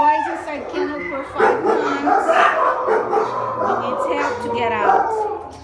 boys inside kennel for five months and it's help to get out.